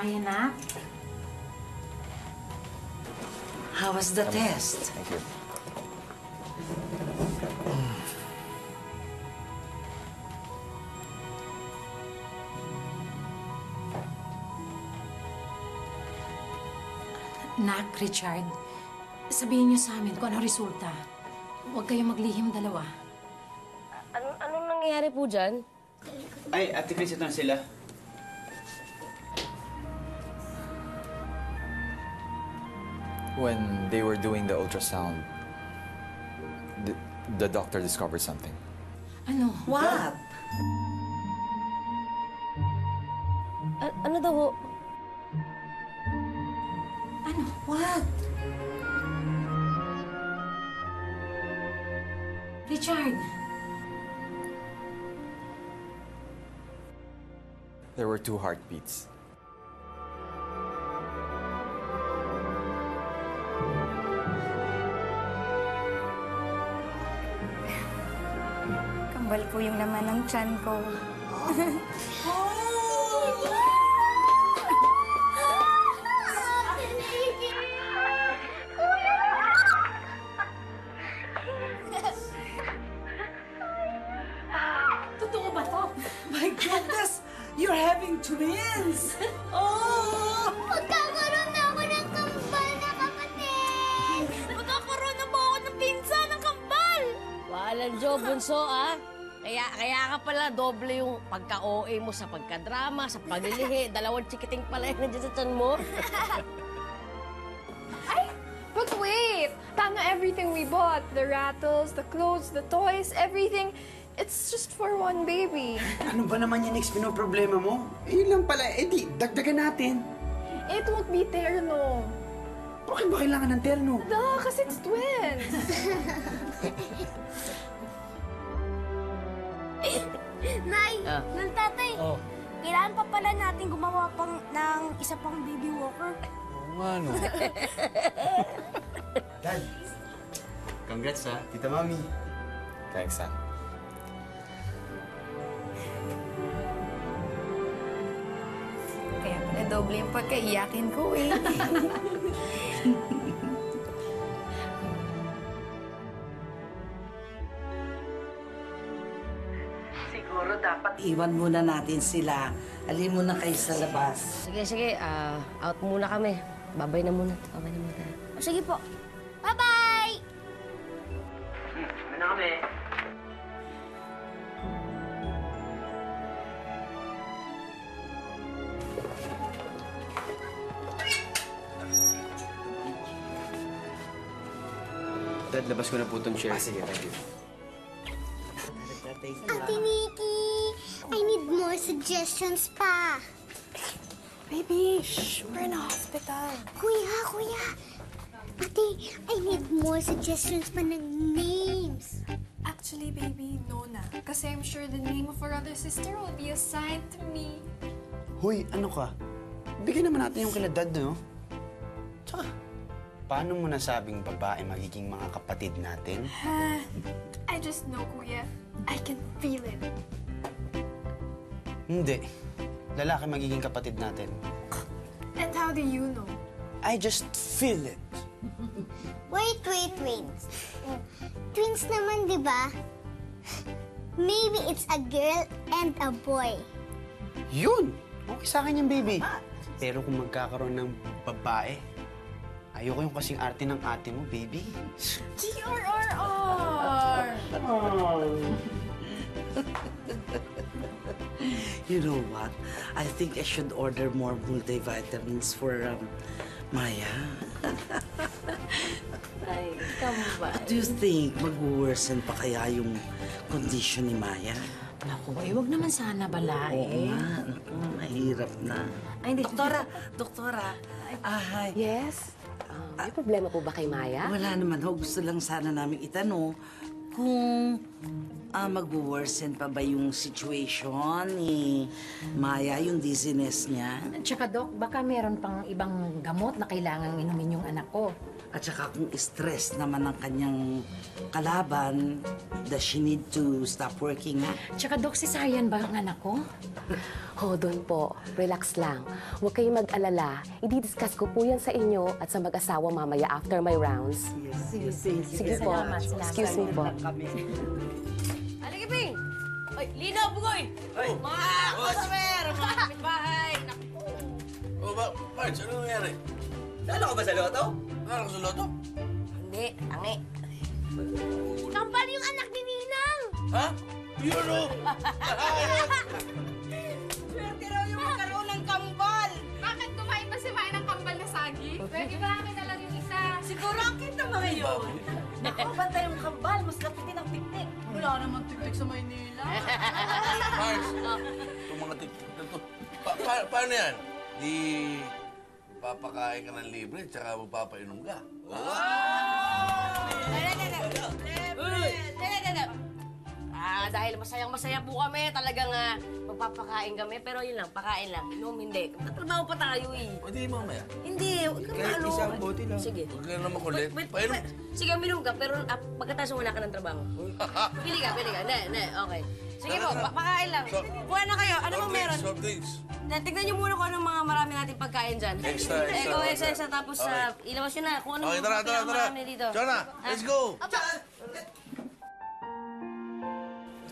Maya na? How was the test? Thank you. Nak, Richard, sabihin niyo sa amin kung ano resulta. Huwag kayong maglihim dalawa. Anong, anong nangyayari po dyan? Ay, Ate Chris, ito na sila. When they were doing the ultrasound, the, the doctor discovered something. Ano? What? A- ano daw ho? Ano? What? Richard! There were two heartbeats. Po yung laman ng tiyan ko. Totoo ba to? My goodness! You're having twins! Oh! Magkakaroon na ako ng kambal na kapatid! Magkakaroon na po ako ng pinsan ng kambal! Walang Joe Bunso, ah. Kaya, ka pala doble yung pagka-OA mo sa pagkadrama, sa paglilihi. Dalawang chikiting pala yung nandiyan sa tiyan mo. But wait! Tama everything we bought. The rattles, the clothes, the toys, everything. It's just for one baby. Ano ba naman yan, Next, problema mo? Eh, yun lang pala. Eh, di, dagdagan natin. It won't be terno. Bakit ba kailangan ng terno? Duh, kasi it's twins. Nay, Ah. ng tatay, Oh. kailangan pa pala natin gumawa pang ng isa pang baby walker. Oo nga, no? Dad. Congrats, ha. Tita Mami. Thanks, son. Kaya pala doble yung pagkaiyakin ko eh. iwan muna natin sila. Alin muna kayo sa labas. Sige, sige. ah, out muna kami. Babay na muna. Babay na muna. O, sige po. Bye-bye! Ano na kami? Dad, labas ko na po itong chair. Ah, sige, thank you. Ate Nikki, I need more suggestions pa. Baby, shh, we're in a hospital. Kuya, kuya. Ate, I need more suggestions pa ng names. Actually, baby, no na. Kasi I'm sure the name of our other sister will be assigned to me. Hoy, ano ka? Bigyan naman natin yung kila dad, no? Tsaka, paano mo nasabing babae magiging mga kapatid natin? I just know, kuya. I can feel it. Hindi. Lalaki magiging kapatid natin. And how do you know? I just feel it. Wait, wait, wait. Twins naman, di ba? Maybe it's a girl and a boy. Yun! Okay sa akin yung baby. Pero kung magkakaroon ng babae, ayoko yung kasing arte ng ate mo, baby. G-R-R-R! You know what? I think I should order more multivitamins for um, Maya. Ay, kambal. What do you think? Mag-worsen pa kaya yung condition ni Maya? Naku, eh, wag naman sana Oo balae. nga. Naku, mahirap na. Ay, hindi. Doktora, doktora. Ah, hi. Yes? Ah, may problema po ba kay Maya? Wala naman ho. Gusto lang sana namin itanong kung ah, mag-worsen pa ba yung situation ni Maya, yung dizziness niya. Tsaka, Dok, baka meron pang ibang gamot na kailangang inumin yung anak ko. At saka kung stress naman ang kanyang kalaban, does she need to stop working na? Tsaka, Dok, cesarean ba ang anak ko? Ho, doon po. Relax lang. Huwag kayong mag-alala. I-discuss ko po yan sa inyo at sa mag-asawa mamaya after my rounds. Sige, sige, Sige po. Excuse me po. Ay, Lino, Bugoy! Mga customer, mga kapitbahay! Naku, O ba, Pards, ano nangyari? Lalo ka ba sa loto? Nalo ka sa loto? Hindi, tangi. Kambal yung anak ni Ninang! Ha? Yun yun. Naku, banta yung kambal. Mas kapitin ang piknik. Wala naman tiktik sa Maynila. Pards, itong mga tiktok na to. Pa pa paano yan? Di papakain ka ng libre, tsaka magpapainom ka. Ah, dahil masayang-masaya po kami, talagang ah, magpapakain kami. Pero yun lang, pakain lang. Inom, hindi. Tatrabaho pa tayo eh. O di mamaya. Hindi, huwag kang Kahit isang bote lang. Sige. Huwag ka na makulit. Wait, wait, Painom. wait. Sige, uminom ka, pero ah, pagkatapos wala ka ng trabaho. Pili ka, pili ka. Hindi, hindi, okay. Sige po, pa- pakain lang. So- Kuha na kayo. Ano Soft bang drinks, meron? Soft drinks. Na- Tignan niyo muna kung anong mga marami nating pagkain dyan. Extra, extra, oh, extra. extra. Tapos Okay. ah, ilabas nyo na kung ano Okay, tara, tara, tara. marami dito. Jonah, let's go!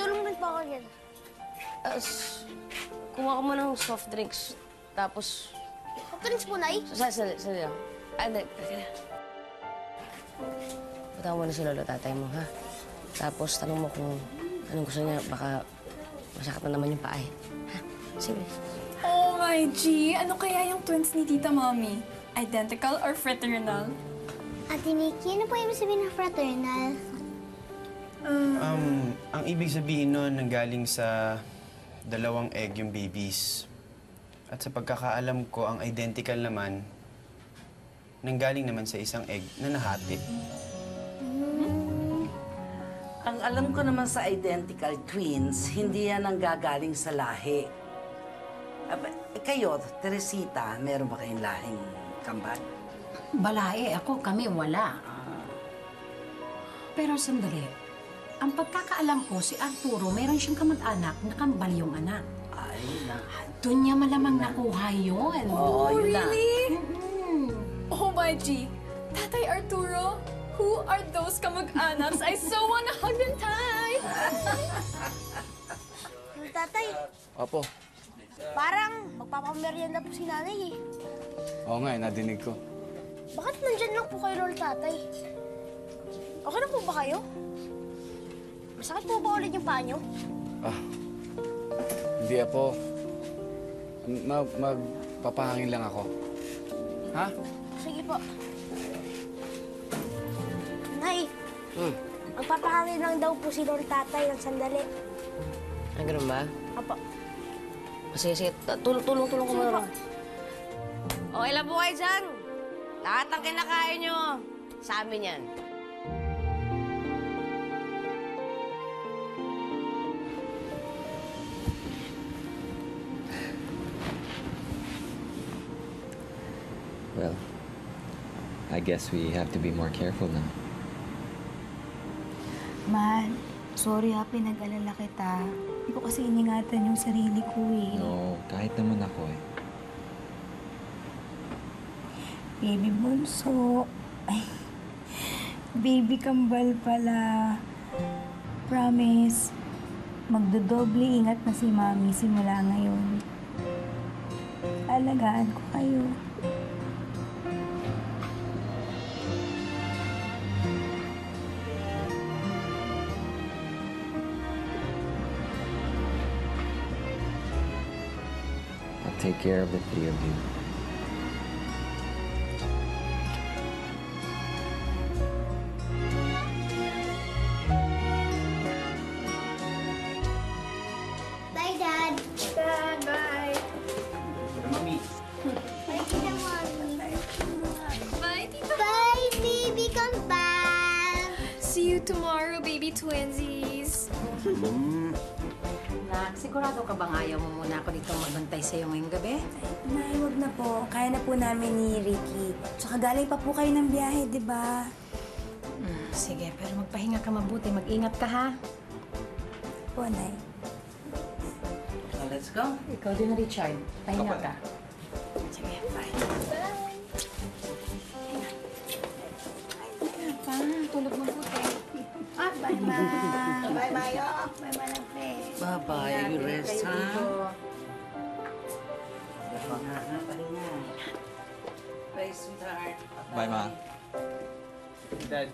Tulong rin po ako yan. Ah, s- Kumuha ko muna ng soft drinks. Tapos, Drinks po, Nay. sa sa sa lang. Ah, hindi. Teka. Punta mo muna si lolo tatay mo, ha? Tapos, tanong mo kung anong gusto niya. Baka masakit na naman yung paa, eh. Ha? Sige. Oh my G, ano kaya yung twins ni Tita Mommy? Identical or fraternal? Ate Nikki, ano po yung sabihin ng fraternal? Um, ang ibig sabihin nun, nanggaling sa dalawang egg yung babies. At sa pagkakaalam ko, ang identical naman, nanggaling naman sa isang egg na nahati. Ang alam ko naman sa identical twins, hindi yan ang gagaling sa lahi. Aba, eh, kayo, Teresita, meron ba kayong lahing kambal? Balae, ako, kami, wala. Pero sandali. Ang pagkakaalam ko, si Arturo, meron siyang kamag-anak na kambal yung anak. Ay, na. Doon niya malamang nakuha yun. Oh, yun na. Oh my G, Tatay Arturo, who are those kamag-anaks? I so wanna hug them tight! Tatay, Opo. parang magpapamerienda po si nanay eh. Oo nga, eh, nadinig ko. Bakit nandyan lang po kayo, lol tatay? Okay na po ba kayo? Masakit po ba ulit yung paa niyo? Ah, hindi po. Mag, magpapahangin lang ako. Ha? Sige po. Nay, Hmm. magpapahangin lang daw po si lol tatay ng sandali. Ah, ganun ba? Apo. Ah, Sige, sige. Ta- Tulong, tulong, tulong ko Sige muna. po. Okay lang po kayo dyan. Lahat ng kinakain nyo, sa amin yan. Well, I guess we have to be more careful now. Mahal, sorry ha, pinag-alala kita. Hindi ko kasi iningatan yung sarili ko eh. No, kahit naman ako eh. Baby bunso. Ay, baby kambal pala. Promise, magdodoble ingat na si Mami simula ngayon. Alagaan ko kayo. Care of the three of you. Bye, Dad. Dad, bye! Mami, Bye, Tita Mommy. Bye, Tita! Bye, baby kambal. See you tomorrow, baby twinsies! Sigurado ka bang ayaw mo muna ako dito magbantay sa'yo ngayong gabi? Nay, wag na po. Kaya na po namin ni Ricky. Tsaka galing pa po kayo ng biyahe, di ba? Hmm, sige, pero magpahinga ka mabuti. Mag-ingat ka, ha? Po, Nay. So, let's go. Ikaw din, Richard. Pahinga ka. Sige, bye. Pahinga pa. Tulog mabuti. Ah, bye, Ma. bye, Mayo. Bye, Managpe. Bye-bye, you rest, ha? Bye, sweetheart. Bye, Ma. Dad.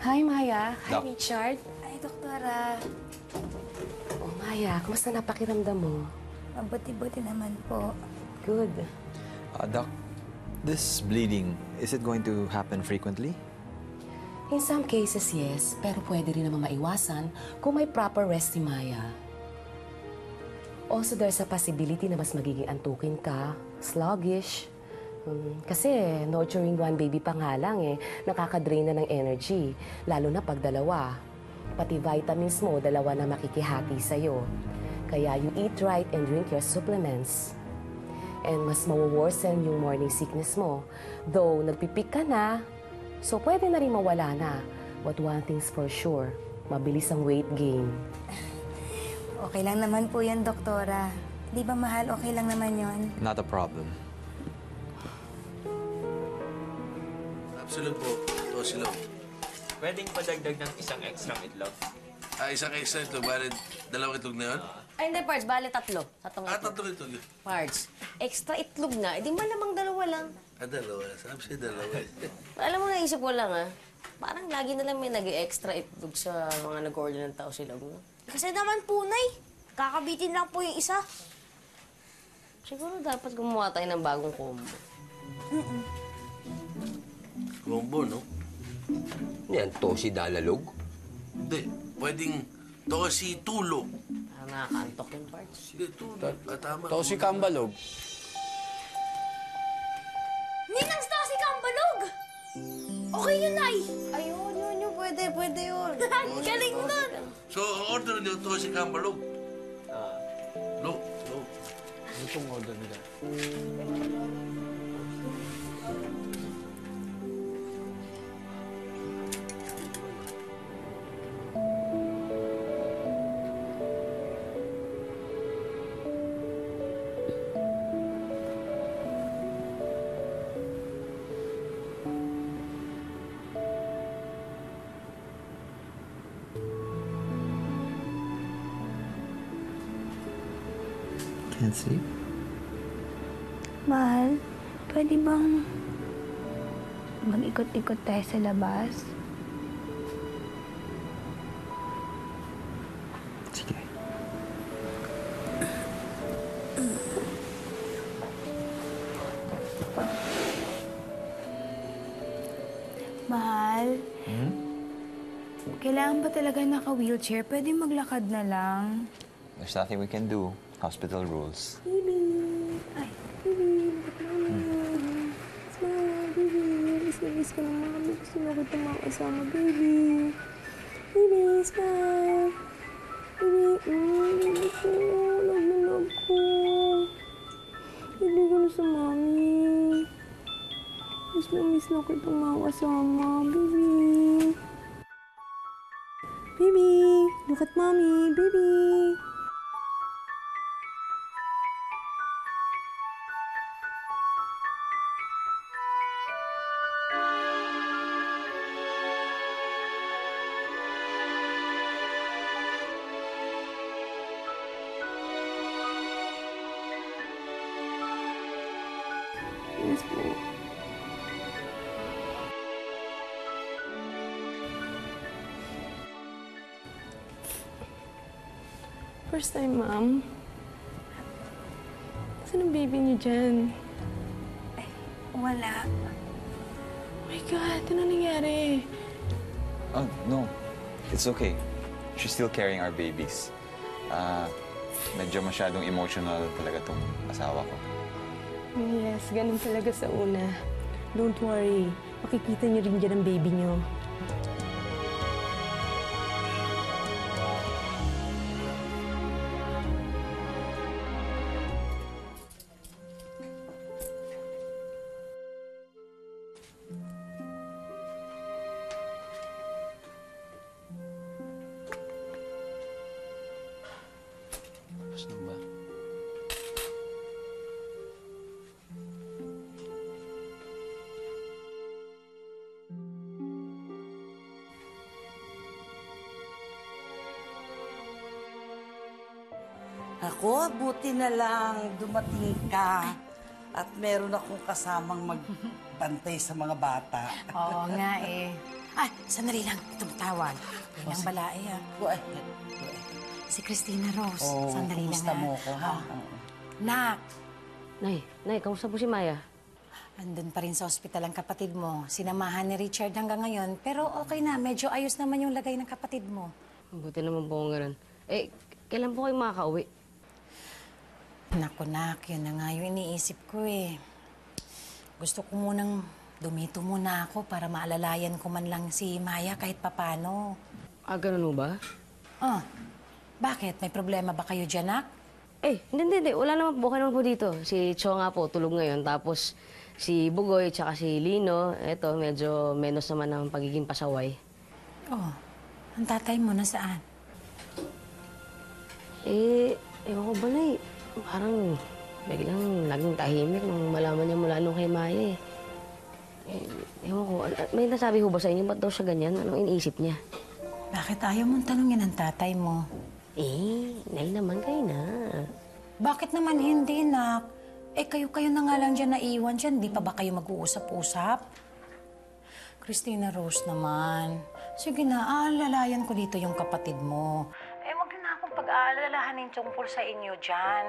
Hi, Maya. Hi, Doc. Richard. Ay, Doktora. Oh, Maya, kumusta napakiramdam mo? Mabuti-buti naman po. Good. Uh, Doc, this bleeding, is it going to happen frequently? In some cases, yes. Pero pwede rin naman maiwasan kung may proper rest si Maya. Also, there's a possibility na mas magiging antukin ka, sluggish. Hmm, kasi nurturing one baby pa nga lang eh, nakakadrain na ng energy, lalo na pag dalawa. Pati vitamins mo, dalawa na makikihati sa'yo. Kaya you eat right and drink your supplements. And mas mawaworsen yung morning sickness mo. Though, nagpipik ka na, so pwede na rin mawala na. But one thing's for sure, mabilis ang weight gain. Okay lang naman po yan, Doktora. Di ba, Mahal? Okay lang naman yon. Not a problem. Absolute po. Ito sila. Pwedeng padagdag ng isang extra itlog. Ah, isang extra ito. Bale, dalawang itlog na yun? Ay, hindi, Pards. Bale, tatlo. Tatlong Ah, itlog. tatlong itlog. Pards, extra itlog na. Eh, di malamang dalawa lang. Ah, dalawa. Sabi siya dalawa. Alam mo, naisip ko lang, ah. Parang lagi na lang may nag-extra itlog sa mga nag-order ng tao sila. No? Kasi naman punay. Kakabitin lang po yung isa. Siguro dapat gumawa tayo ng bagong combo. Combo, no? Yan, tosi dalalog. Hindi. Pwedeng tosi tulo. Parang nakakaantok yung Pards. Sige, tulo. Ah, tama. Tosi kambalog. Ninang Stasi Kambalog! Okay yun, Nay! Ayun, yun, yun. Pwede, pwede yun. Galing nun! So, order niyo tosi kambalog. Ah. Lo, lo. Ano pong order nila? Can't sleep? Mahal, pwede bang mag-ikot-ikot tayo sa labas? Sige. Mahal, kailangan ba talaga naka-wheelchair? Pwede maglakad na lang. There's nothing we can do. Hospital rules. Baby! Ay, baby! Naman? Smile, baby! Miss na miss ka na mami. Gusto mo kita makasama, baby! Baby, smile! Baby, mm, baby ko. Love ko. Baby ko na sa mami. Miss na miss na baby! Baby! Look at mommy, baby! Yes po. First time, ma'am. Saan ang baby niyo dyan? Ay, wala. Oh my God, ano nangyari? Oh, no. It's okay. She's still carrying our babies. Ah, medyo masyadong emotional talaga tong asawa ko. Yes, ganun talaga sa una. Don't worry. Makikita niyo rin dyan ang baby niyo. Ako, buti na lang dumating ka at meron akong kasamang magbantay sa mga bata. Oo nga eh. Ah, sandali lang. Tumatawag. Yan ang balae ah. Buhay. Si Christina Rose. Oh, sandali lang kumusta ah. mo ko, ha? Oh. Nak, Nay, Nay, kamusta po si Maya? andun pa rin sa ospital ang kapatid mo. Sinamahan ni Richard hanggang ngayon. Pero okay na, medyo ayos naman yung lagay ng kapatid mo. Buti naman po kung ganun. Eh, kailan po kayo makakauwi? Naku, nak, yun na nga yung iniisip ko eh. Gusto ko munang dumito muna ako para maalalayan ko man lang si Maya kahit papano. Ah, ganun ba? Ah, bakit? May problema ba kayo dyan, nak? Eh, hindi, hindi, hindi. Wala naman po. Okay naman po dito. Si Cho nga po, tulog ngayon. Tapos si Bugoy, tsaka si Lino, eto, medyo menos naman ang pagiging pasaway. Oh, ang tatay mo nasaan? Eh, ewan ko ba na eh. Parang biglang naging tahimik nung malaman niya mula nung kay Maya eh. Eh, ewan ko, al- may nasabi ho ba sa inyo? Ba't daw siya ganyan? Anong iniisip niya? Bakit ayaw mong tanungin ang tatay mo? Eh, nay naman kayo na. Bakit naman hindi, nak? Eh, kayo-kayo na nga lang dyan naiwan dyan. Di pa ba kayo mag-uusap-usap? Christina Rose naman. Sige na, aalalayan ko dito yung kapatid mo. Pag-aalalahanin tungkol sa inyo dyan.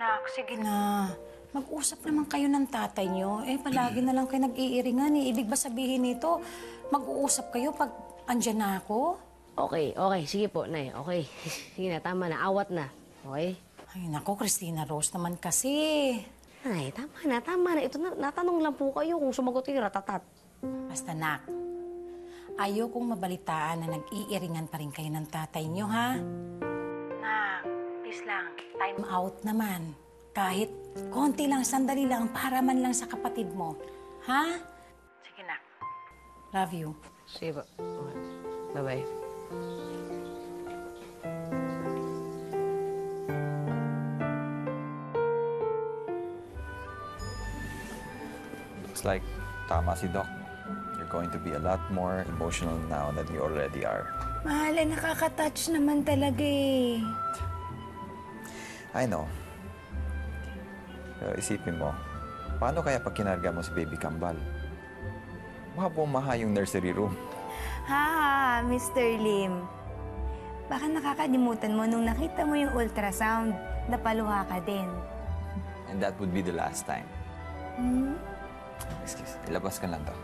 Nak, sige na. Mag-usap naman kayo ng tatay nyo. Eh, palagi na lang kayo nag-iiringan eh. Ibig ba sabihin nito, mag-uusap kayo pag andyan na ako? Okay, okay. Sige po, nay. Okay. Sige na, tama na. Awat na. Okay? Ay, nako, Christina Rose naman kasi. Ay, tama na, tama na. Ito na, natanong lang po kayo kung sumagot kayo ratatat. Basta, nak. Ayokong mabalitaan na nag-iiringan pa rin kayo ng tatay nyo, ha? Please lang. Time out naman. Kahit konti lang, sandali lang, para man lang sa kapatid mo. Ha? Sige, nak. Love you. Sige. Okay. Bye-bye. Looks like tama si Doc. You're going to be a lot more emotional now than you already are. Mahal, eh, nakaka-touch naman talaga eh. I know. Pero isipin mo, paano kaya pag kinarga mo si Baby Kambal? Bumaha yung nursery room. Ha, Mr. Lim. Baka nakakalimutan mo nung nakita mo yung ultrasound, napaluha ka din. And that would be the last time. Hmm? Excuse, ilabas ka lang to.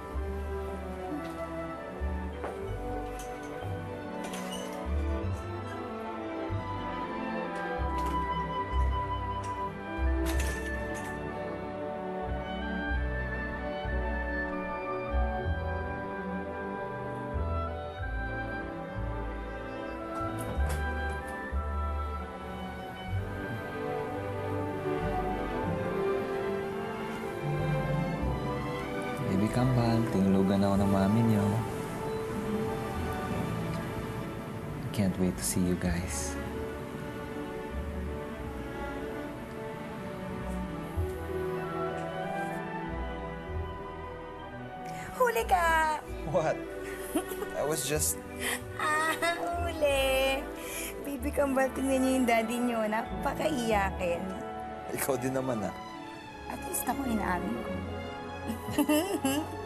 Tinulugan ako ng mami niyo. I can't wait to see you guys. Huli ka! What? I was just... Ah, huli! Baby kambal, tingnan niyo yung daddy niyo. Napakaiyakin. Ikaw din naman ah. At least ako inaamin ko.